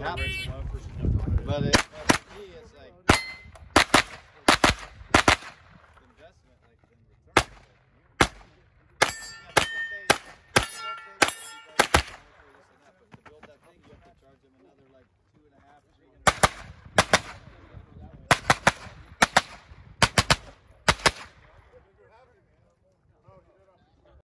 happens. But it,